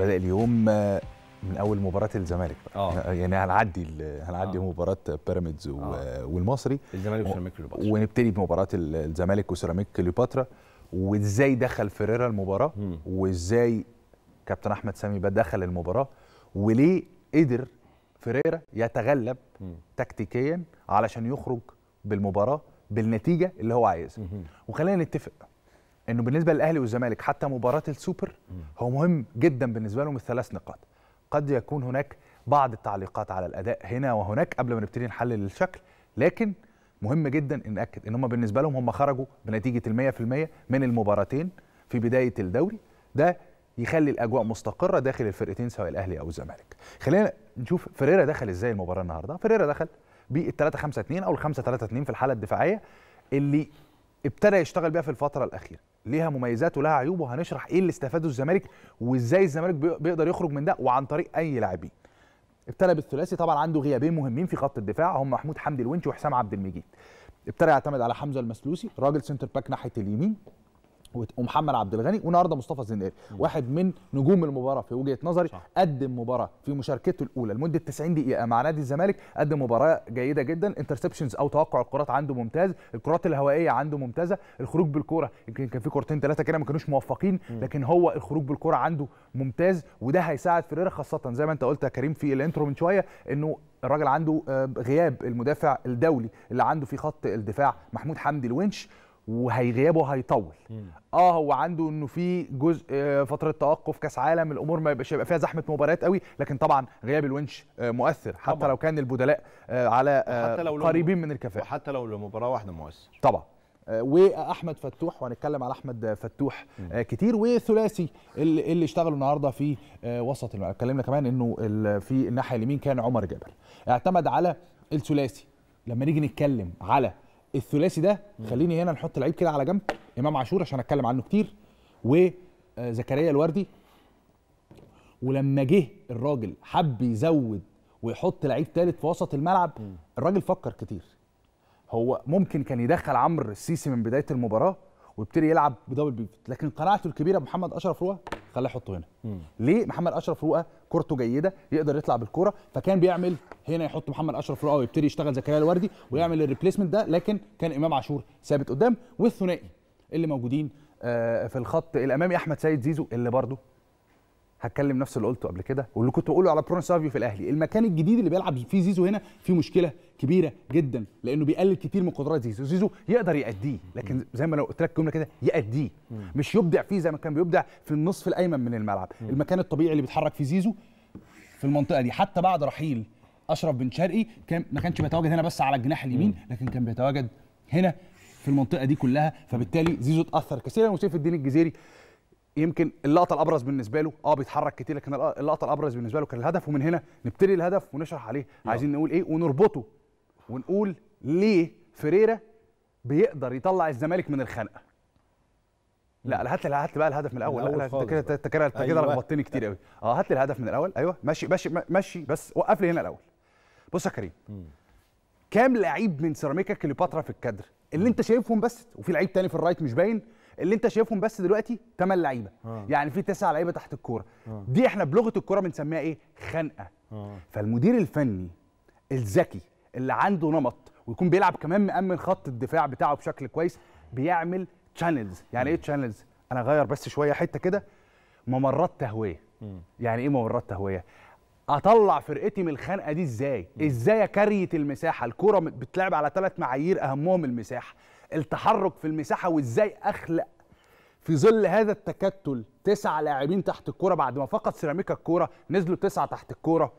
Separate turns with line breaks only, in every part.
بدأ اليوم آه، من أول مباراة الزمالك
آه
يعني هنعدي ال- هنعدي
آه.
مباراة بيراميدز
آه.
والمصري
الزمالك
و-
وسيراميكا كليوباترا
ونبتدي بمباراة ال- الزمالك وسيراميك كليوباترا وإزاي دخل فيريرا المباراة
مم.
وإزاي كابتن أحمد سامي بقى دخل المباراة وليه قدر فيريرا يتغلب. تكتيكيا علشان يخرج بالمباراة بالنتيجة اللي هو عايزها. وخلينا نتفق إنه بالنسبة للأهلي والزمالك حتى مباراة السوبر هو مهم جدا بالنسبة لهم الثلاث نقاط. قد يكون هناك بعض التعليقات على الأداء هنا وهناك قبل ما نبتدي نحلل الشكل لكن مهم جدا إن ناكد إن هم بالنسبة لهم هم خرجوا بنتيجة ال 100% من المباراتين في بداية الدوري. ده يخلي الأجواء مستقرة داخل الفرقتين سواء الأهلي أو الزمالك. خلينا نشوف فريرا دخل إزاي المباراة النهارده. فريرا دخل بال 3 5 2 أو ال 5 3 2 في الحالة الدفاعية اللي ابتدى يشتغل بيها في الفترة الأخيرة. ليها مميزات ولها عيوب وهنشرح إيه اللي استفاده الزمالك وازاي الزمالك بي- بيقدر يخرج من ده وعن طريق اي لاعبين. ابتدى بالثلاثي طبعا عنده غيابين مهمين في خط الدفاع هم محمود حمدي الونش وحسام عبد المجيد. ابتدى يعتمد على حمزة المثلوثي راجل centre back ناحية اليمين. ومحمد عبد الغني والنهارده مصطفى الزناري واحد من نجوم المباراة في وجهة نظري
صح.
قدم مباراة في مشاركته الأولى لمدة 90 دقيقة مع نادي الزمالك قدم مباراة جيدة جدا. interceptions أو توقع الكرات عنده ممتاز. الكرات الهوائية عنده ممتازة. الخروج بالكرة يمكن كان في كورتين ثلاثة كده ما كانوش موفقين لكن هو الخروج بالكرة عنده ممتاز وده هيساعد فيريرا خاصة. زي ما أنت قلت يا كريم في ال intro من شوية إنه الراجل عنده آه، غياب المدافع الدولي اللي عنده في خط الدفاع محمود حمدي الونش. وهيغيابه هيطول آه هو عنده إنه في جزء آه، فترة توقف كأس عالم الأمور ما يبقاش يبقى فيها زحمة مباريات قوي لكن طبعا غياب الونش آه، مؤثر حتى
طبعاً.
لو كان البدلاء آه، على
لو
قريبين من الكفاءة.
وحتى لو لمباراة واحدة مؤثر.
طبعا. وأحمد فتوح وهنتكلم على أحمد فتوح آه، كتير وثلاثي اللي, اللي اشتغلوا النهارده في وسط الملعب. اتكلمنا كمان إنه في الناحية اليمين كان عمر جابر اعتمد على الثلاثي. لما نيجي نتكلم على الثلاثي ده خليني هنا نحط لعيب كده على جنب إمام عاشور عشان أتكلم عنه كتير وزكريا الوردي. ولما جه الراجل حب يزود ويحط لعيب ثالث في وسط الملعب الراجل فكر كتير. هو ممكن كان يدخل عمرو السيسي من بداية المباراة ويبتدي يلعب ب double pivot لكن قناعته الكبيرة بمحمد أشرف روقه خلاه يحطه هنا. ليه؟ محمد أشرف روقه كورته جيدة يقدر يطلع بالكوره فكان بيعمل هنا يحط محمد أشرف روقه ويبتدي يشتغل زكريا الوردي ويعمل ال replacement ده لكن كان إمام عاشور ثابت قدام والثنائي اللي موجودين آه، في الخط الأمامي أحمد سيد زيزو اللي برضه هتكلم نفس اللي قلته قبل كده واللي كنت بقوله على برونو سافيو في الأهلي. المكان الجديد اللي بيلعب فيه زيزو هنا فيه مشكلة كبيرة جدا لأنه بيقلل كتير من قدرات زيزو. زيزو يقدر يأديه لكن زي ما لو قلت لك جملة كده يأديه. مش يبدع فيه زي ما كان بيبدع في النصف الأيمن من الملعب. المكان الطبيعي اللي بيتحرك فيه زيزو في المنطقة دي. حتى بعد رحيل أشرف بن شرقي كان ما كانش بيتواجد هنا بس على الجناح اليمين لكن كان بيتواجد هنا في المنطقة دي كلها. فبالتالي زيزو اتأثر كثيرا. وسيف الدين الجزيري يمكن اللقطة الأبرز بالنسبة له آه بيتحرك كتير لكن اللقطة الأبرز بالنسبة له كان الهدف ومن هنا نبتدي الهدف ونشرح عليه. عايزين نقول إيه؟ ونربطه ونقول ليه فريرا بيقدر يطلع الزمالك من الخنقة. لا لا هات لي هات بقى الهدف من الأول. لا
الأول
لا
أنت
كده. انت كده أنت كده
أيوة.
لخبطتني كتير قوي آه هات لي الهدف من الأول. أيوه ماشي ماشي ماشي بس وقف لي هنا الأول. بص يا كريم. كام لعيب من سيراميكا كليوباترا في الكادر؟ اللي أنت شايفهم بس وفي لعيب تاني في ال right مش باين اللي انت شايفهم بس دلوقتي 8 لعيبة.
آه.
يعني في تسع لعيبة تحت الكورة.
آه.
دي إحنا بلغة الكورة بنسميها إيه؟ خنقة.
آه.
فالمدير الفني الذكي اللي عنده نمط ويكون بيلعب كمان مأمن خط الدفاع بتاعه بشكل كويس بيعمل channels يعني إيه channels أنا اغير بس شوية حتة كده. ممرات تهوية. يعني إيه ممرات تهوية؟ اطلع فرقتي من الخنقة دي إزاي؟ إزاي ا create المساحة؟ الكره بتلعب على ثلاث معايير اهمهم المساحة. التحرك في المساحة وإزاي أخلق في ظل هذا التكتل تسع لاعبين تحت الكرة بعد ما فقد سيراميكا الكرة نزلوا تسعة تحت الكرة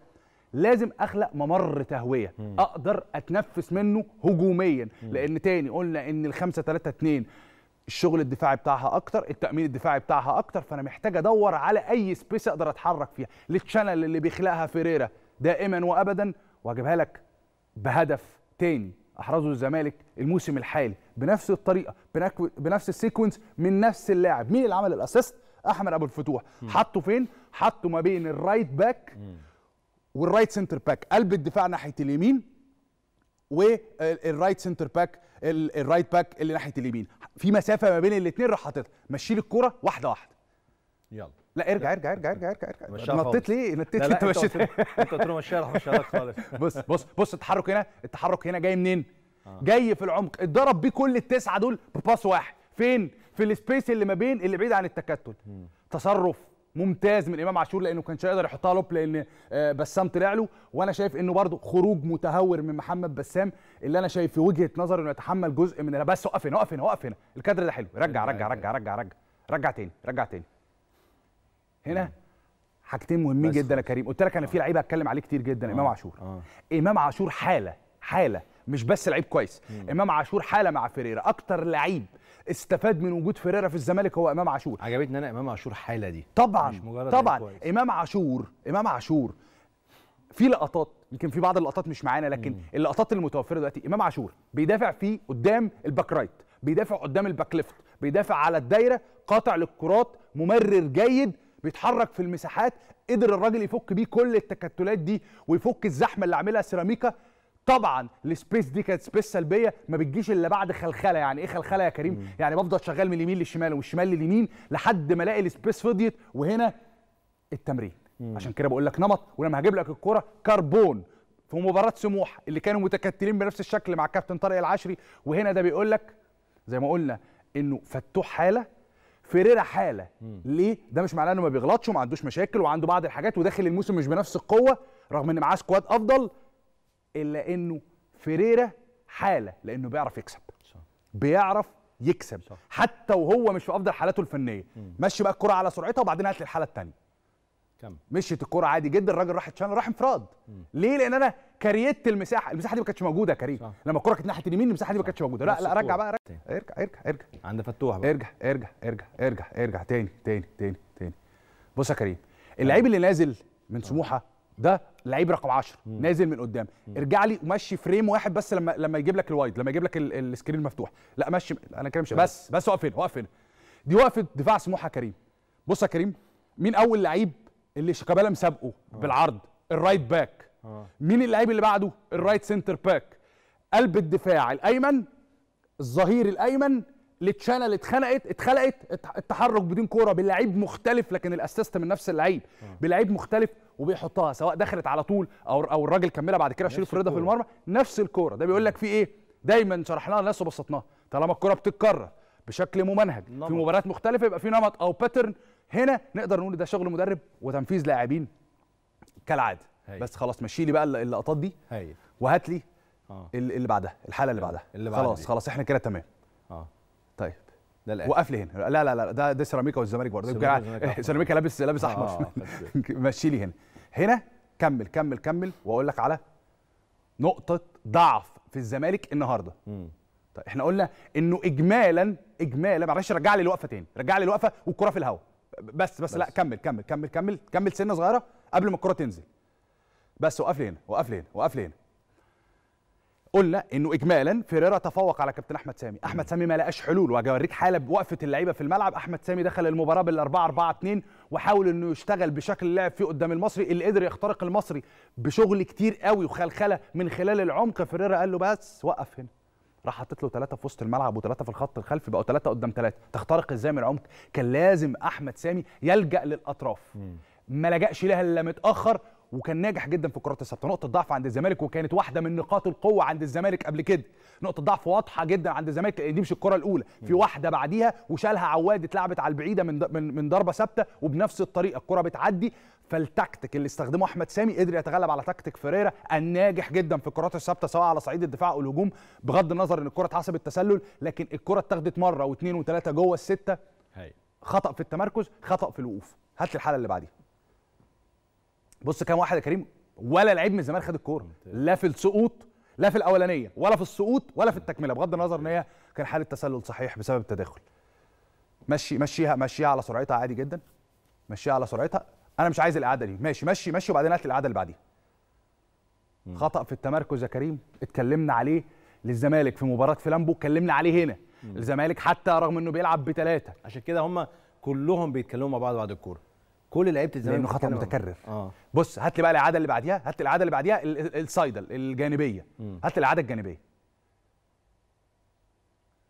لازم أخلق ممر تهوية. أقدر أتنفس منه هجوميا. لأن تاني قلنا إن الخمسة 3 2 الشغل الدفاعي بتاعها أكتر التأمين الدفاعي بتاعها أكتر فأنا محتاج أدور على أي space أقدر أتحرك فيها. ال channel اللي بيخلقها فيريرا دائما وابدا وأجيبها لك بهدف تاني. احرزه الزمالك الموسم الحالي بنفس الطريقة بنفس ال sequence من نفس اللاعب. مين اللي عمل ال assist؟ أحمد أبو الفتوح. حطه فين؟ حطه ما بين ال right back وال right center back. قلب الدفاع ناحية اليمين وال right center back ال- ال right back اللي ناحية اليمين. في مسافة ما بين الاثنين راح حاططها. مشي لي الكوره واحدة واحدة.
يلا.
لا ارجع ارجع ارجع ارجع ارجع ارجع. نطيت. ليه؟ نطيت ليه؟ انت مشيت
انت قلت له مشيها راح مشيها لك خالص.
بص بص بص التحرك هنا التحرك هنا جاي منين؟ جاي في العمق. اتضرب بيه كل التسعة دول ب pass واحد. فين؟ في ال space اللي ما بين اللي بعيد عن التكتل. تصرف ممتاز من إمام عاشور لأنه كانش هيقدر يحطها لوب لأن آه، بسام طلع له. وأنا شايف إنه برضه خروج متهور من محمد بسام. اللي أنا شايف في وجهة نظري إنه يتحمل جزء من بس وقف هنا وقف هنا وقف هنا. الكادر ده حلو. رجع رجع رجع رجع رجع. رجع تاني رجع تاني. هنا حاجتين مهمين جدا يا كريم. قلت لك أنا في لعيبة اتكلم عليه كتير جدا إمام عاشور.
آه.
إمام عاشور حالة حالة مش بس لعيب كويس. إمام عاشور حالة مع فيريرا. أكتر لعيب استفاد من وجود فيريرا في الزمالك هو إمام عاشور.
عجبتني أنا إمام عاشور حالة دي.
طبعا
مش مجرد
طبعا. إمام عاشور إمام عاشور. في لقطات يمكن في بعض اللقطات مش معانا لكن اللقطات اللي متوفره دلوقتي. إمام عاشور بيدافع فيه قدام ال back right بيدافع قدام ال back left بيدافع على الدايرة قاطع للكرات ممرر جيد بيتحرك في المساحات قدر الراجل يفك بيه كل التكتلات دي ويفك الزحمة اللي عاملها سيراميكا. طبعا ال space دي كانت space سلبية ما بتجيش إلا بعد خلخلة. يعني إيه خلخلة يا كريم؟ يعني بفضل شغال من اليمين للشمال ومن الشمال لليمين لحد ما ألاقي ال space فضيت. وهنا التمرين. عشان كده بقول لك نمط ولما هجيب لك الكرة كربون في مباراة سموحة اللي كانوا متكتلين بنفس الشكل مع كابتن طارق العشري وهنا ده بيقول لك زي ما قلنا إنه فتوح حالة فيريرا حالة. ليه؟ ده مش معناه إنه ما بيغلطش وما عندوش مشاكل وعنده بعض الحاجات وداخل الموسم مش بنفس القوة رغم إن معاه squad أفضل إلا إنه فيريرا حالة لأنه بيعرف يكسب. بيعرف يكسب.
صح.
حتى وهو مش في أفضل حالاته الفنية. مشي بقى الكرة على سرعتها وبعدين هات لي الحالة الثانية
كم
مشيت الكرة عادي جدا الراجل راح اتشان راح انفراد. ليه؟ لأن أنا كريت المساحة. المساحة دي ما كانتش موجودة يا كريم. لما الكرة كانت ناحية اليمين المساحة دي ما كانتش موجودة. لا لا رجع. بقى رجع. ارجع ارجع ارجع.
عند فتوح بقى.
ارجع ارجع ارجع ارجع ارجع. تاني تاني تاني تاني. بص يا كريم اللعيب اللي نازل من سموحة ده لعيب رقم 10 نازل من قدام. ارجع لي ومشي frame واحد بس لما لما يجيب لك ال wide لما يجيب لك ال- ال screen المفتوح لا مشي أنا كده مش بس بس وقف هنا وقف هنا. دي وقفه دفاع سموحة كريم. بص يا كريم مين أول لعيب اللي شيكابالا مسابقه بالعرض ال right
back آه.
مين اللعيب اللي بعده؟ ال right center back قلب الدفاع الأيمن الظهير الأيمن ال channel اللي اتخنقت اتخلقت الت- التحرك بدون كورة بلعيب مختلف لكن ال assist من نفس اللعيب. بلعيب مختلف وبيحطها سواء دخلت على طول أو أو الراجل كملها بعد كده شريف رضا في. المرمى نفس الكورة. ده بيقول لك في إيه؟ دايما شرحناها للناس وبسطناها. طالما الكورة بتتكرر بشكل ممنهج في
نمط.
مباريات مختلفة يبقى في نمط أو pattern هنا نقدر نقول ده شغل مدرب وتنفيذ لاعبين
كالعادة.
بس خلاص مشي لي بقى الل- اللقطات دي
هايل.
وهات لي ال- اللي بعدها الحالة اللي بعدها.
اللي
خلاص
دي.
خلاص إحنا كده تمام.
آه.
طيب.
ده الآخر.
وقف لي هنا. لا لا لا ده ده سيراميكا والزمالك برضه.
سيراميكا
لابس لابس
آه،
أحمر.
آه،
مشي لي هنا. هنا كمل كمل كمل وأقول لك على نقطة ضعف في الزمالك النهارده. طيب إحنا قلنا إنه اجمالا اجمالا معلش رجع لي الوقفة تاني. رجع لي الوقفة والكرة في الهواء. بس, بس لا
بس.
كمل كمل كمل كمل كمل سنة صغيرة قبل ما الكرة تنزل. بس وقف لي هنا وقف لي هنا وقف لي هنا قلنا إنه اجمالا فيريرا تفوق على كابتن أحمد سامي. أحمد سامي ما لقاش حلول وهاجي اوريك حاله بوقفه اللعيبة في الملعب. أحمد سامي دخل المباراة بال 4 4 2 وحاول إنه يشتغل بشكل لعب فيه قدام المصري اللي قدر يخترق المصري بشغل كتير قوي وخلخلة من خلال العمق. فيريرا قال له بس وقف هنا. راح حاطط له ثلاثة في وسط الملعب وثلاثه في الخط الخلفي بقوا ثلاثة قدام ثلاثة تخترق إزاي من العمق؟ كان لازم أحمد سامي يلجأ للأطراف. ما لجأش لها إلا متأخر وكان ناجح جدا في الكرات الثابته نقطة ضعف عند الزمالك وكانت واحدة من نقاط القوة عند الزمالك قبل كده. نقطة ضعف واضحة جدا عند الزمالك لأن دي مش الكرة الأولى. في واحدة بعديها وشالها عواد اتلعبت على البعيدة من من ضربة ثابتة وبنفس الطريقة. الكرة بتعدي فالتكتيك اللي استخدمه أحمد سامي قدر يتغلب على تكتيك فيريرا الناجح جدا في الكرات الثابتة سواء على صعيد الدفاع أو الهجوم بغض النظر إن الكرة اتحسبت تسلل لكن الكرة اتاخدت مرة واثنين وثلاثة جوه
الستة.
خطأ في التمركز خطأ في الوقوف. هات لي الحاله اللي بعديها. بص كام واحد يا كريم؟ ولا لعيب من الزمالك خد الكورة. لا في السقوط لا في الأولانية ولا في السقوط ولا في التكملة بغض النظر إن هي كان حالة تسلل صحيح بسبب التداخل. مشي مشيها مشيها على سرعتها عادي جدا. مشيها على سرعتها. أنا مش عايز الاعاده دي. ماشي مشي مشي وبعدين هات لي الاعاده اللي بعديها. خطأ في التمركز يا كريم. اتكلمنا عليه للزمالك في مباراة فلامبو اتكلمنا عليه هنا. الزمالك حتى رغم إنه بيلعب بثلاثه
عشان كده هم كلهم بيتكلموا مع بعض بعد الكورة. كل لعيبة الزمالك لأنه خطأ
متكرر.
آه.
بص هات لي بقى الاعاده اللي بعديها هات لي الاعاده اللي بعديها ال- ال- الصيدل الجانبية. هات لي الاعاده الجانبية.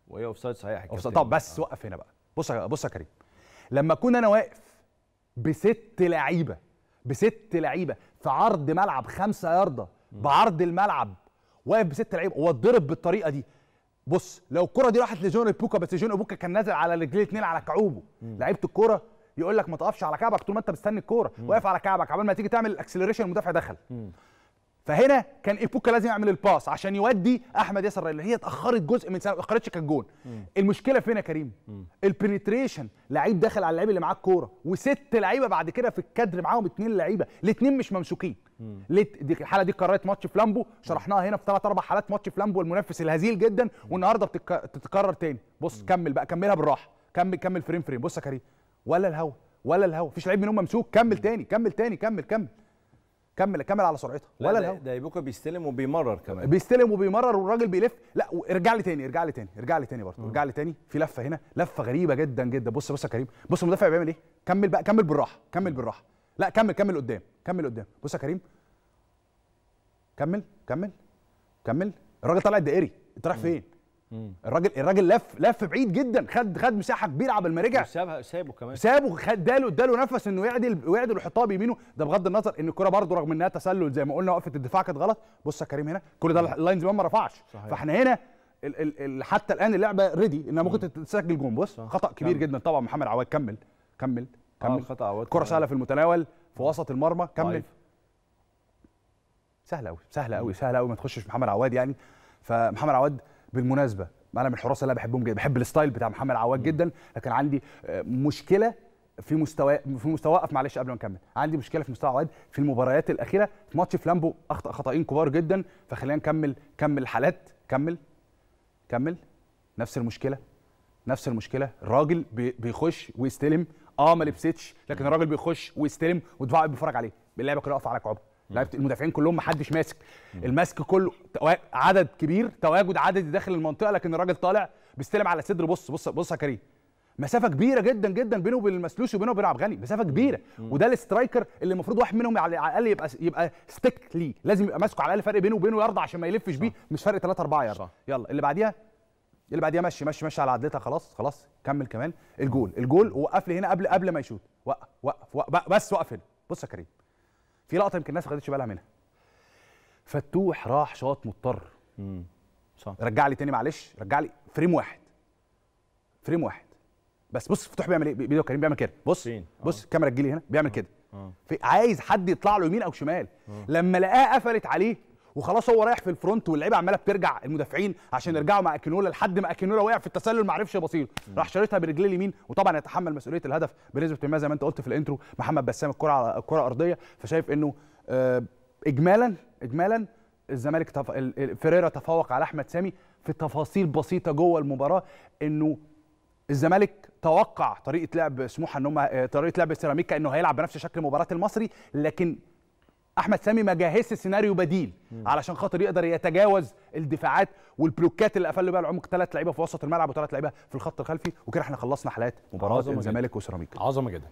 وهي offside صحيح.
طب بس وقف هنا بقى. بص بص يا كريم. لما أكون أنا واقف بست لعيبة بست لعيبة في عرض ملعب خمسة ياردة بعرض الملعب واقف بست لعيبة هو اتضرب بالطريقة دي. بص لو الكرة دي راحت لجون إيبوكا بس جون إيبوكا كان نازل على رجليه اتنين على كعوبه. لعيبة الكورة يقول لك ما تقفش على كعبك طول ما أنت مستني الكورة. واقف على كعبك عبال ما تيجي تعمل ال acceleration المدافع دخل. فهنا كان إيبوكا لازم يعمل ال pass عشان يودي أحمد ياسر اللي هي اتأخرت جزء من سنة ما اتأخرتش كان جون المشكلة فين يا كريم؟ ال penetration لعيب داخل على اللعيب اللي معاه الكورة. وست لعيبة بعد كده في الكادر معاهم اتنين لعيبة. الاثنين مش ممسوكين. ليه دي الحالة دي قررت ماتش فلامبو شرحناها هنا في ثلاث أربع حالات ماتش فلامبو المنافس الهزيل جدا. والنهاردة. بتتكرر تاني. بص كمل بقى كملها بالراحة. كمل كمل frame frame. بص يا كريم. ولا الهوا ولا الهوا. مفيش لعيب منهم ممسوك. كمل تاني كمل تاني كمل كمل كمل. كمل على سرعتها.
لا
ولا الهوا.
ده ايبوكا بيستلم وبيمرر كمان.
بيستلم وبيمرر والراجل بيلف. لا ارجع لي تاني ارجع لي تاني ارجع لي تاني برضه. ارجع لي تاني. في لفة هنا لفة غريبة جدا جدا. بص بص يا كريم بص المدافع بيعمل إيه؟ كمل بقى كمل بالراحة كمل بالراحة. لا كمل كمل قدام كمل قدام. بص يا كريم. كمل كمل كمل. الراجل طالع الدائري. انت رايح فين؟ الراجل الراجل لف لف بعيد جدا خد خد مساحة كبيرة قبل ما رجع.
سابها سابه كمان.
سابه خد اداله اداله نفس إنه يعدل ويعدل ويحطها بيمينه. ده بغض النظر إن الكرة برده رغم إنها تسلل زي ما قلنا وقفة الدفاع كانت غلط. بص يا كريم هنا كل ده ال linesman ما رفعش.
صحيح.
فإحنا هنا ال ال ال حتى الآن اللعبة ready إنها ممكن تسجل جون. بص خطأ كبير
كمل.
جدا. طبعا محمد عواد كمل كمل
آه،
كمل.
خطأ عواد كرة.
سهلة في المتناول في وسط المرمى كمل. سهلة قوي سهلة قوي سهلة قوي ما تخشش محمد عواد يعني. فمحمد عواد بالمناسبة أنا من الحراس اللي بحبهم جدا بحب الستايل بتاع محمد عواد جدا لكن عندي آه، مشكلة في مستوى في مستوى وقف معلش قبل ما نكمل عندي مشكلة في مستوى عواد في المباريات الأخيرة في ماتش فلامبو أخطأ خطأين كبار جدا فخلينا نكمل كمل الحالات كمل كمل نفس المشكلة نفس المشكلة الراجل بي- بيخش ويستلم آه ما لبستش لكن الراجل بيخش ويستلم ودفاع بيتفرج عليه اللعبة كلها واقفة على كعبه. لعيبه المدافعين كلهم ما حدش ماسك. الماسك كله عدد كبير تواجد عددي داخل المنطقة لكن الراجل طالع بيستلم على صدره بص بص بص يا كريم. مسافة كبيرة جدا جدا بينه وبين المسلوسي وبينه وبين عبد الغني. مسافة كبيرة. وده ال striker اللي المفروض واحد منهم على الأقل يبقى يبقى stick ليه. لازم يبقى ماسكه على الأقل فرق بينه وبينه ياردة عشان ما يلفش بيه. مش فرق 3 4 يارد.
صح.
يلا اللي بعديها؟ اللي بعديها مشي مشي مشي على عدلتها. خلاص خلاص كمل كمان. الجول الجول وقف لي هنا قبل قبل ما يشوط وقف وقف, بس وقف هنا. بص يا كريم. في لقطة يمكن الناس ما خدتش بالها منها. فتوح راح شاط مضطر.
مم. صح.
رجع لي تاني معلش. رجع لي frame واحد. frame واحد. بس بص فتوح بيعمل إيه؟ بيبدأ كريم بيعمل كده. بص
فين؟
بص الكاميرا تجيلي هنا بيعمل كده.
آه
في عايز حد يطلع له يمين أو شمال. لما لقاه قفلت عليه وخلاص هو رايح في ال front واللعيبة عمالة بترجع المدافعين عشان يرجعوا مع اكينولا لحد ما اكينولا وقع في التسلل ما عرفش يباصيله راح شايطها برجليه اليمين وطبعا يتحمل مسؤولية الهدف بنسبة ما زي ما أنت قلت في ال intro محمد بسام الكرة على الكرة أرضية. فشايف إنه آه، اجمالا اجمالا الزمالك تف... فيريرا تفوق على أحمد سامي في تفاصيل بسيطة جوه المباراة إنه الزمالك توقع طريقة لعب سموحة إن هم آه، طريقة لعب سيراميكا إنه هيلعب بنفس شكل مباراة المصري لكن أحمد سامي ما جهزش سيناريو بديل علشان خاطر يقدر يتجاوز الدفاعات والبلوكات اللي قفل بيها العمق ثلاث لعيبة في وسط الملعب وثلاث لعيبة في الخط الخلفي. وكده إحنا خلصنا حلقات
مباراة.
الزمالك وسيراميكا.
عظمة جدا.